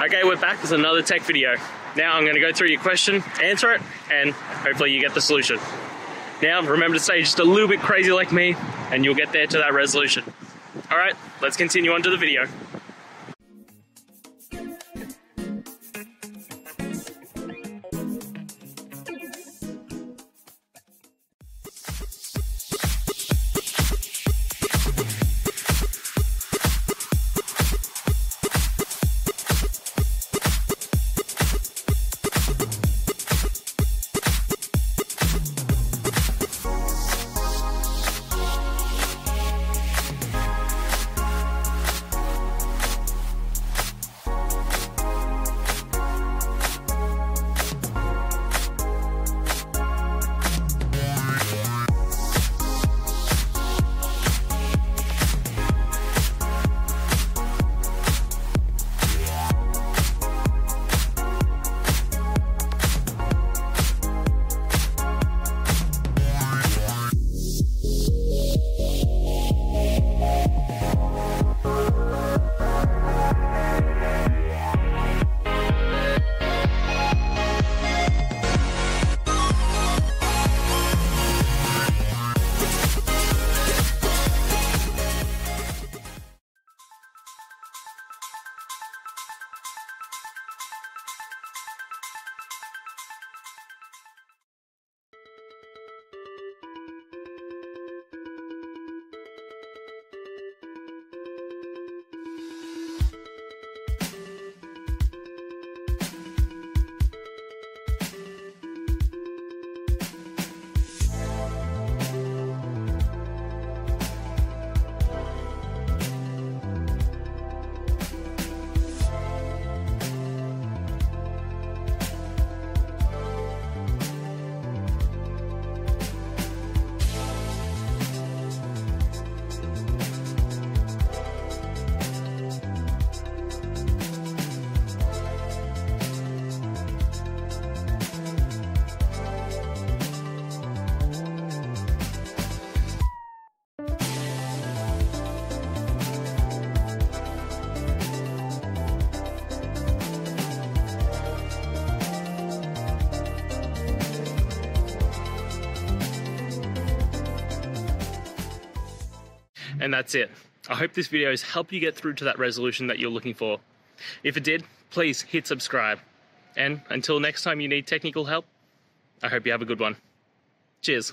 Okay, we're back with another tech video. Now I'm going to go through your question, answer it, and hopefully you get the solution. Now remember to stay just a little bit crazy like me, and you'll get there to that resolution. Alright, let's continue on to the video. And that's it. I hope this video has helped you get through to that resolution that you're looking for. If it did, please hit subscribe. And until next time you need technical help, I hope you have a good one. Cheers.